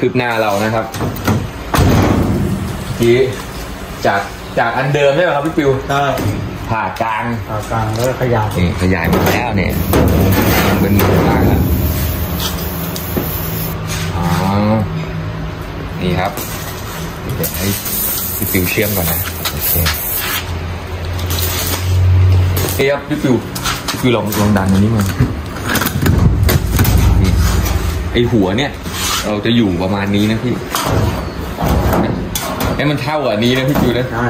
ความคืบหน้าเรานะครับทีจากจากอันเดิมใช่ไหมครับพี่ปิวได้ผ่ากลางผ่ากลางแล้วก็ขยายนี่ขยายมาแล้วเนี่ยเป็นหมุนกลางแล้วอ๋อนี่ครับเดี๋ยวให้พี่ปิวเชื่อมก่อนนะโอเคเอ๊ะครับพี่ปิวพี่ปิวลองลองดันอันนี้มานี่ไอหัวเนี่ย เราจะอยู่ประมาณนี้นะพี่ให้มันเท่ากับอันนี้นะพี่ปิวนะได้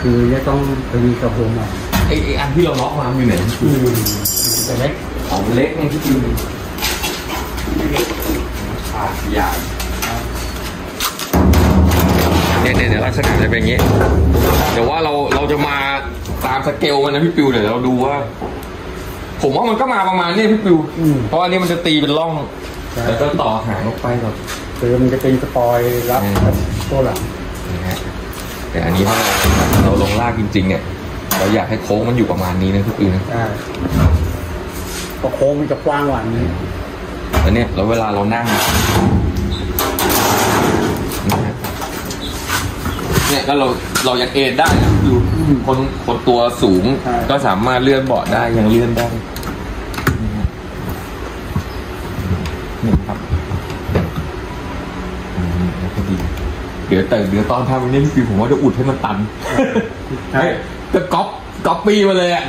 คือจะต้องไปมีกระโปรงใหม่ไอไออันที่เราล็อกมามันอยู่ไหนพี่ปิวอืมจะเล็กของเล็กไงพี่ปิวขาดใหญ่เนี่ยเนี่ยเนี่ยลักษณะจะเป็นอย่างนี้เดี๋ยวว่าเราเราจะมาตามสเกลมันนะพี่ปิวเดี๋ยวเราดูว่า ผมว่ามันก็มาประมาณนี้พี่ปิวอืมเพราะอันนี้มันจะตีเป็นร่องใช่ แล้วก็ต่อหางออกไปแบบคือมันจะเป็นสปอยรับอืมตัวหลังนะฮะแต่อันนี้ถ้าเราเราลงลากจริง ๆ เนี่ยเราอยากให้โค้งมันอยู่ประมาณนี้นะพี่ปิวนะได้ก็โค้งมันจะกว้างกว่านี้แล้วเนี่ยแล้วเวลาเรานั่งนะฮะเนี่ยก็เราเรายังเอนได้นะอยู่คนคนตัวสูงก็สามารถเลื่อนเบาะได้ยังเลื่อนได้นี่ฮะ นี่ครับอืมแล้วก็ดี เดี๋ยวแต่เดี๋ยวตอนทำอันนี้พี่ผมว่าจะอุดให้มันตันใช่จะก๊อปก๊อปปี้มาเลยอะ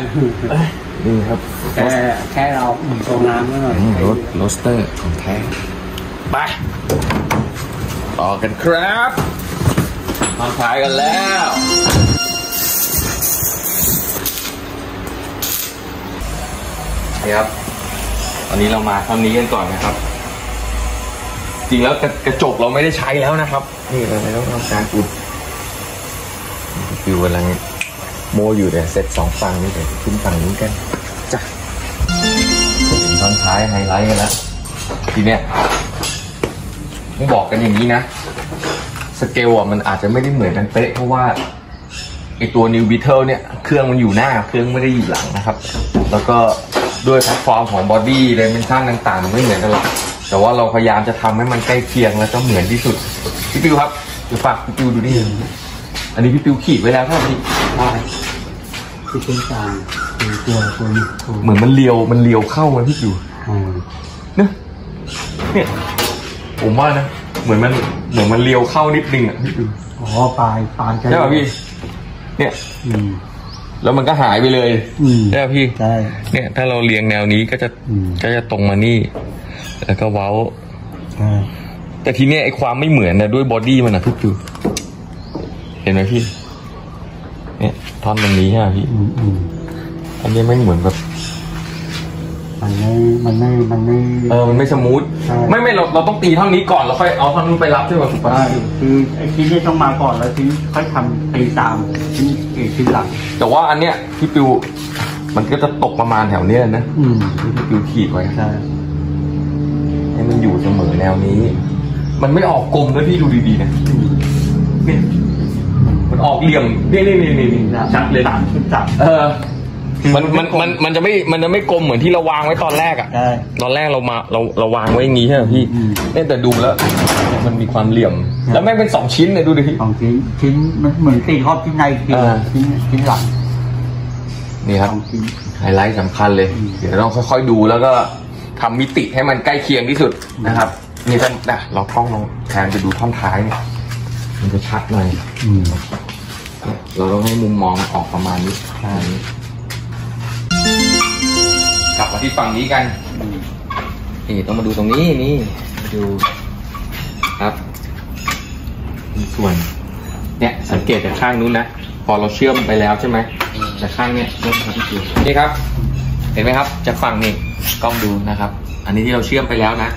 นี่ครับแค่แค่เราหมุนตรงน้ำนิดหน่อยรถ roadster ของแท้ไปต่อกันครับทำขายกันแล้วนี่ครับตอนนี้เรามาเท่านี้กันก่อนนะครับ จริงแล้วกระกระจกเราไม่ได้ใช้แล้วนะครับนี่เราไม่ต้องทำการอุดฟิวกำลังโมอยู่เนี่ยเสร็จสองฝั่งนี่เดี๋ยวขึ้นฝั่งนี้กันจ้ะถึงตอนท้ายไฮไลท์กันแล้วทีเนี้ยต้องบอกกันอย่างนี้นะ สเกลอะมันอาจจะไม่ได้เหมือนกันเป๊ะเพราะว่าไอตัว New Beetle เนี่ย เครื่องมันอยู่หน้าเครื่องไม่ได้อยู่หลังนะครับ แล้วก็ด้วยแพลตฟอร์มของ body dimension ต่างๆมันไม่เหมือนกันหรอก แต่ว่าเราพยายามจะทำให้มันใกล้เคียงแล้วก็เหมือนที่สุดพี่ปิวครับเดี๋ยวฝากพี่ปิวดูนี่อันนี้พี่ปิวขีดไว้แล้วใช่ไหมพี่ได้ที่เป็นกลางคือตัวตัวนี้ตัวเหมือนมันเลียวมันเลียวเข้ามาพี่ปิวอ่านะเนี่ยผมว่านะเหมือนมันเหมือนมันเลียวเข้านิดนึงอะพี่ดูอ๋อปลายปลายจะใช่ป่ะพี่ เนี่ยอืมแล้วมันก็หายไปเลยอืมใช่ป่ะพี่ใช่เนี่ย ถ้าเราเรียงแนวนี้ก็จะอืมก็จะตรงมานี่ แล้วก็เว้าใช่แต่ทีเนี้ยไอความไม่เหมือนนะด้วยบอดี้มันนะพี่ดูเห็นไหมพี่ เนี่ยท่อนตรงนี้ใช่ไหมพี่อืมอืมอันนี้ไม่เหมือนแบบมันไม่ มันไม่ มันไม่ เออ มันไม่สมูทใช่ไม่ไม่เราเราต้องตีท่อนนี้ก่อนแล้วค่อยเอาท่อนนู้นไปรับใช่ป่ะถูกปะใช่คือไอ้ชิ้นนี้ต้องมาก่อนแล้วชิ้นค่อยทำตีตามชิ้นเอกชิ้นหลัง แต่ว่าอันเนี้ยพี่ปิว มันก็จะตกประมาณแถวเนี้ยนะ อืมที่พี่ปิวขีดไว้ใช่ให้ มันอยู่เสมอแนวนี้ มันไม่ออกกลมนะพี่ดูดีๆนะเนี่ยมันออกเหลี่ยมนี่นี่นี่นี่ชัดเลยสามชิ้นจับเออมันมันมันมันจะไม่มันจะไม่กลมเหมือนที่เราวางไว้ตอนแรกอะตอนแรกเรามาเราเราวางไว้อย่างงี้ใช่ไหมพี่เนี่ยแต่ดูแล้ว มันมีความเหลี่ยม แล้วแม่งเป็นสองชิ้นเลยดูดิสองชิ้นชิ้นมันเหมือนตีครอบชิ้นในชิ้นชิ้นชิ้นหลังนี่ครับไฮไลท์สำคัญเลย เดี๋ยวต้องค่อยๆดูแล้วก็ ทำมิติให้มันใกล้เคียงที่สุดนะครับ นี่ท่านนะเราท่องลงแทนไปดูท่อนท้ายเนี่ยมันจะชัดหน่อยอืมเนี่ยเราต้องให้มุมมองออกประมาณนี้ใช่กลับมาที่ฝั่งนี้กันอืมนี่ต้องมาดูตรงนี้นี่มาดูครับมีส่วน เนี่ยสังเกตจากข้างนู้นนะพอเราเชื่อมไปแล้วใช่ไหมจากข้างเนี้ยเริ่มครับพี่จูนี่ครับ เห็นไหมครับจากฝั่งนี้ กล้องดูนะครับ อันนี้ที่เราเชื่อมไปแล้วนะ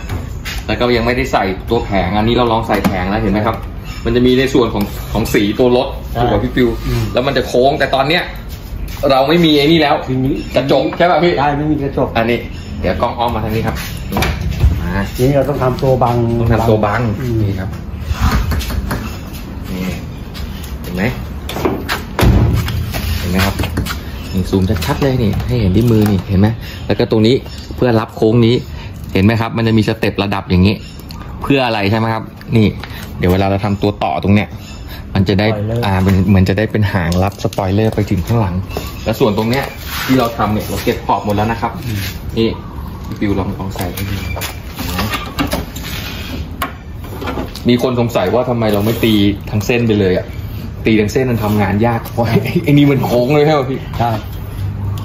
แล้วก็ยังไม่ได้ใส่ตัวแผง อันนี้เราลองใส่แผงแล้วเห็นไหมครับ มันจะมีในส่วนของของสีตัวรถถูกป่ะพี่ปิว แล้วมันจะโค้ง แต่ตอนเนี้ยเราไม่มีไอ้นี่แล้วทีนี้กระจกใช่ป่ะพี่ใช่ไม่มีกระจก อันนี้ เดี๋ยวกล้องอ้อมมาทางนี้ครับมาทีนี้เราต้องทำตัวบัง ต้องทำตัวบังอืมนี่ครับ นี่ เห็นไหมเห็นไหมครับ นี่ซูมชัดๆเลยนี่ให้เห็นที่มือนี่เห็นไหมแล้วก็ตรงนี้เพื่อรับโค้งนี้เห็นไหมครับ มันจะมี step ระดับอย่างนี้พเพื่ออะไรใช่ไหมครับ นี่ เดี๋ยวเวลาเราทำตัวต่อตรงเนี้ยมันจะได้สปอยเลอร์อ่าเป็นเหมือนจะได้เป็นหางรับสปอยเลอร์ไปถึงข้างหลัง แล้วส่วนตรงเนี้ยที่เราทำเนี่ยเราเก็บขอบหมดแล้วนะครับ นี่พี่ปิวลองลองใส่ให้ดูมีคนสงสัยว่าทำไมเราไม่ตีทั้งเส้นไปเลยอะ ตีทั้งเส้นมันทำงานยากเพราะไอ้ไอ้นี่มันโค้งเลยใช่ไหมพี่ใช่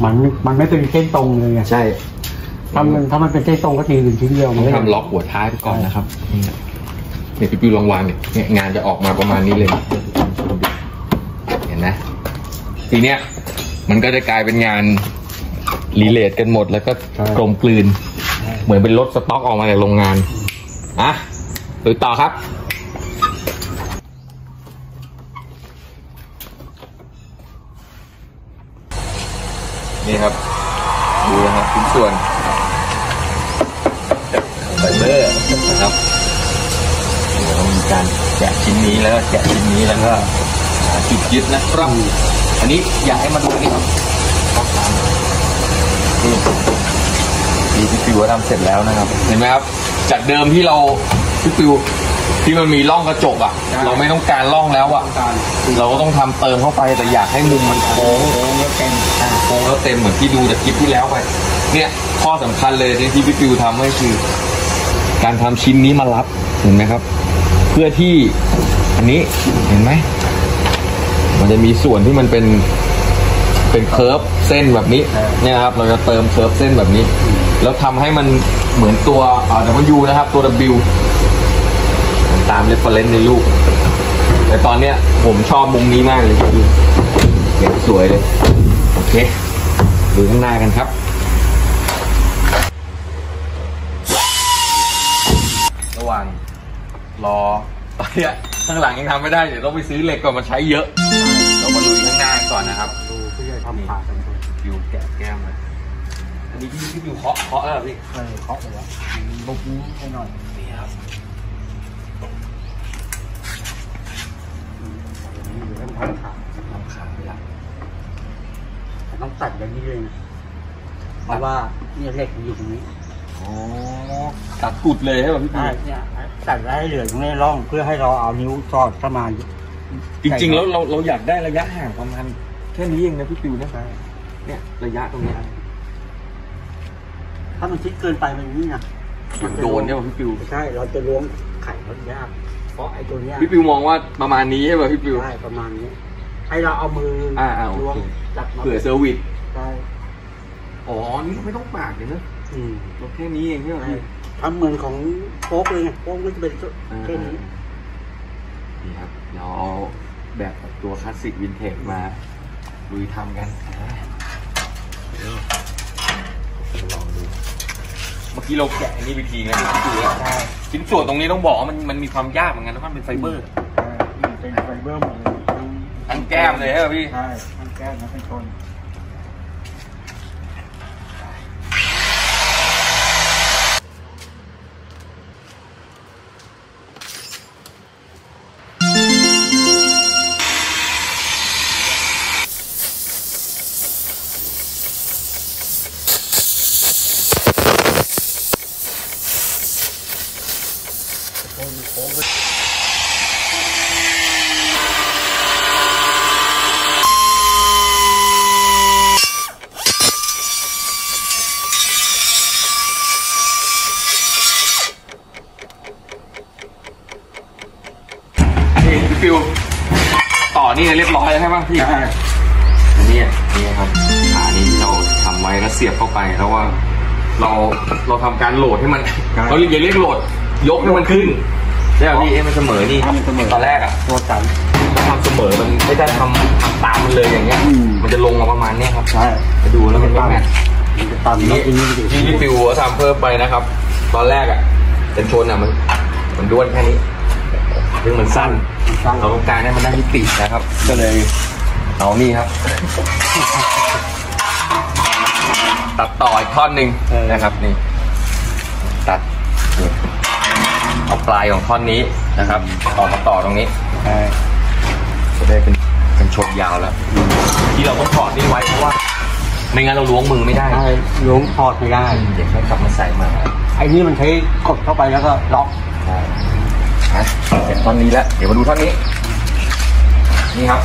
มันมันไม่เป็นเส้นตรงเลยไงใช่ถ้ามันถ้ามันเป็นเส้นตรงก็ทีหนึ่งชิ้นเดียวมันต้องก็ทำล็อกหัวท้ายไปก่อนนะครับนี่นะเนี่ยพี่ปิวลองวางเนี่ยเนี่ยงานจะออกมาประมาณนี้เลย เห็นนะทีเนี้ยมันก็จะกลายเป็นงานรีเลทกันหมดแล้วก็กลมกลืน เหมือนเป็นรถสต็อกออกมาจากโรงงานอะดูต่อครับ นี่ครับ ดูนะครับชิ้นส่วนไฟเบอร์นะครับเดี๋ยวเรามีการแกะชิ้นนี้แล้วก็แกะชิ้นนี้แล้วก็หาจุดยึดนะครับ อันนี้อยากให้มาดูนี่ครับนี่ที่พี่ปิวทำเสร็จแล้วนะครับ เห็นไหมครับ จากเดิมที่เราพี่ปิว ที่มันมีร่องกระจกอะเราไม่ต้องการร่องแล้วอะ การเราก็ต้องทำเติมเข้าไปแต่อยากให้มุมมันโค้งโค้งแล้วเต็มอ่าโค้งแล้วเต็มเหมือนที่ดูจากคลิปที่แล้วไป เนี่ยข้อสำคัญเลยที่พี่ปิวทำก็คือ การทำชิ้นนี้มารับเห็นไหมครับ เพื่อที่อันนี้เห็นไหมมันจะมีส่วนที่มันเป็นเป็น curve เส้นแบบนี้เนี่ยนะครับ เราจะเติม curve เส้นแบบนี้ แล้วทำให้มันเหมือนตัวอ่า W นะครับตัว W ตาม reference ในรูปแต่ตอนเนี้ยผมชอบมุมนี้มากเลยพี่เห็นสวยเลย โอเค ดูข้างหน้ากันครับระหว่างรอตอนเนี้ยข้างหลังยังทำไม่ได้เดี๋ยวต้องไปซื้อเหล็กก่อนมันใช้เยอะ เรามาลุยข้างหน้าก่อนนะครับดูเพื่อจะทำผ่ากันก่อนอยู่แกะแก้มเลยอันนี้พี่พี่อยู่เคาะเคาะแล้วเหรอพี่เออเคาะไปแล้วบุกนี้ให้หน่อยนี่ครับ เดี๋ยวให้มันทำขา ทำขาไปละ ต้องตัดอย่างนี้เลยนะเพราะว่าเนี่ยเหล็กมันอยู่ตรงนี้อ๋อตัดกุดเลยใช่ป่ะพี่ใช่เนี่ยตัดไว้ให้เหลือตรงนี้ร่องเพื่อให้เราเอานิ้วสอดเข้ามาจริงๆแล้วเราเราอยากได้ระยะห่างประมาณแค่นี้เองนะพี่ปิวนะเนี่ยระยะตรงเนี้ยถ้ามันชิดเกินไปมันอย่างนี้นะมันโดนใช่ป่ะพี่ปิวใช่เราจะล้วงไข่มันยากเพราะไอ้ตัวเนี้ยพี่ปิวมองว่าประมาณนี้ใช่ป่ะพี่ปิวได้ประมาณนี้ให้เราเอามืออาอ่าโอเคล้วง จับมาเผื่อเซอร์วิสใช่อ๋อ นี่ไม่ต้องปากเลยนะอืมเราแค่นี้เองใช่ไหมใช่ทำเหมือนของโป๊กเลยไงโป๊กก็จะเป็นแค่นี้นี่ครับเราเอาแบบตัวคลาสสิกวินเทจมาลุยทำกันอ่าเดี๋ยวลองดูเมื่อกี้เราแกะอันนี้ไปทีนะดูแล้วใช่ชิ้นส่วนตรงนี้ต้องบอกว่ามันมันมีความยากเหมือนกันนะมันเป็นไฟเบอร์ใช่มันเป็นไฟเบอร์หมดเลยทั้งทั้งแก้มเลยใช่ไหมพี่ใช่ ทั้งแเราเราทำการโหลดให้มันเราอย่าเรียกโหลดยกให้มันขึ้นใช่ไหมพี่เอ้มันเสมอนี่ตอนแรกอะตัวกันทำเสมอมันไม่ได้ทำทำตามมันเลยอย่างเงี้ย อืม มันจะลงมาประมาณเนี้ยครับใช่ไปดูแล้วมันก็แมท มันจะตันทีแล้นี้วทีนี้มันจะที่พี่ฟิวทำเพิ่มไปนะครับ ตอนแรกอะเป็นชนอะมันมันด้วนแค่นี้ซึ่งมันสั้นสร้างเราต้องการให้มันได้มิตินะครับ ก็เลยเอานี่ครับ ตัดต่ออีกท่อนหนึ่งนะครับนี่ ตัดนี่เอาปลายของท่อนนี้นะครับ ต่อมาต่อตรงนี้ ใช่จะได้เป็นเป็นชนยาวแล้ว ที่เราต้องถอดนี่ไว้เพราะว่า ไม่งั้นเราล้วงมือไม่ได้ใช่ล้วงถอดไม่ได้ เดี๋ยวค่อยกลับมาใส่ใหมาไอ้นี่มันใช้กดเข้าไปแล้วก็ล็อกออะเสร็จท่อนนี้แล้ว เดี๋ยวมาดูท่อนนี้ นี่ครับ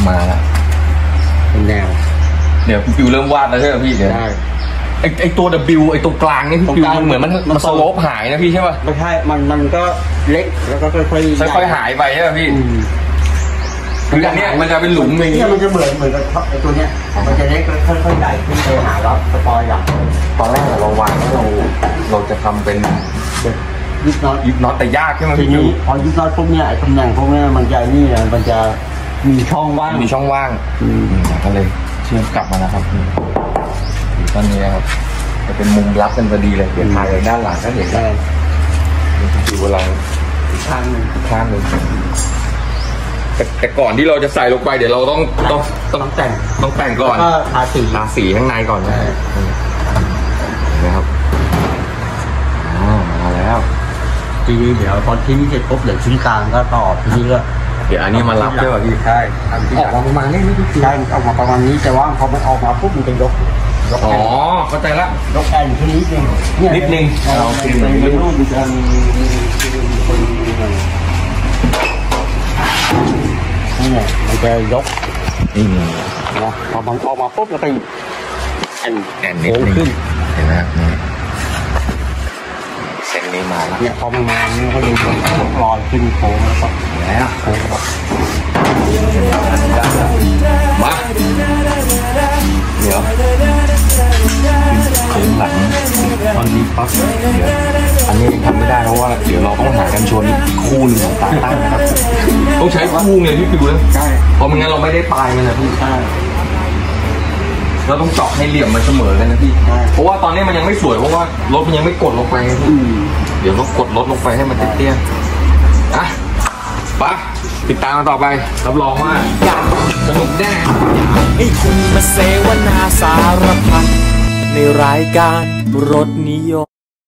เริ่มมาแล้วเป็นแนวเดี๋ยวพี่ฟิวเริ่มวาดแล้วใช่ไหมพี่เดี๋ยวได้ ไอไอตัว W ไอตรงกลางนี่พี่ตรงฟิวกลางมันเหมือนมันมันมันสโลปหายนะพี่ใช่ป่ะไม่ใช่ มันมันก็เล็กแล้วก็ค่อยๆค่อยๆหายไปใช่ป่ะพี่อืมคืออันเนี้ยมันจะเป็นหลุมอย่างเนี่นี้ยมันจะเหมือนเหมือนกับไอ้ตัวเนี้ย มันจะเล็กแล้วค่อยๆใหญ่ขึ้นไปหาแล้วสปอยหลังตอนแรกอะเราวางว่าเราเราจะทำเป็นเด็กยุบน็อตยิบน็อตแต่ยากใช่ไหมทีพี่ฟินี้วพอยุบน็อตปุ๊บเนี่ยไอ้ตำแหน่งพวกเนี้ยมันจะนี่นะมันจะ มีช่องว่างมีช่องว่างอืมอืมก็เลยเชื่อมกลับมานะครับนี่ตอนนี้นะครับจะเป็นมุมรับกันพอดีเลยเดี๋ยวถ่ายจากด้านหลังก็เห็นได้ดูเวลาอีกข้างหนึ่งข้างหนึ่งแต่แต่ก่อนที่เราจะใส่ลงไปเดี๋ยวเราต้องต้องต้องต้องแต่งต้องแต่งก่อนก็ทาสีทาสีข้างในก่อนนะใช่นี่เห็นไหมครับอ๋อมาแล้วทีนี้เดี๋ยวพอที่นี่เสร็จปุ๊บเดี๋ยวชิ้นกลางก็ต่อทีนี้ก็ เดี๋ยวอันนี้มารับใช่ป่ะพี่ใช่ทำที่ออกมาประมาณนี้นี่คือใช่ออกมาประมาณนี้แต่ว่าพอมันออกมาปุ๊บมันจะยกยกอ๋แออนเข้าใจละยกแอนขึ้นนิดนึงเยนิดนึงเออโอเคเป็นเป็นรูปมันจะมีมีมีคนมีหน่อยนี่ไงมันจะยกนี่นะพอมันออกมาปุ๊บแล้วไปแอนแอนนิดโค้งนึงขึ้นเห็นไหมครับ นี่เส้นนี้มาแล้วเนี่ยพอมันมาเนี่ยก็ดูมันลอยขึ้นโค้งแล้วก็แล้วโค้งแล้วมาเดี๋ยวถึงหลังตอนนี้ปั๊บเดี๋ยวอันนี้ยังทำไม่ได้เพราะว่าเดี๋ยวเราต้องหากันชนอีกคู่หนึ่งของตาตั้งนะครับต้องใช้คู่ไงพี่ปิวนะใช่เพราะไม่งั้นเราไม่ได้ปลายมันนะพี่ใช่ เราต้องเจาะให้เหลี่ยมมันเสมอกันนะพี่ใช่เพราะว่าตอนนี้มันยังไม่สวยเพราะว่ารถมันยังไม่กดลงไปไงพี่อืมเดี๋ยวเรากดรถลงไปให้มันเตี้ยๆอะไปะติดตามกันต่อไป รับรองว่าสนุกแน่ให้คุณมาเสวนาสารพัดในรายการรถนิยม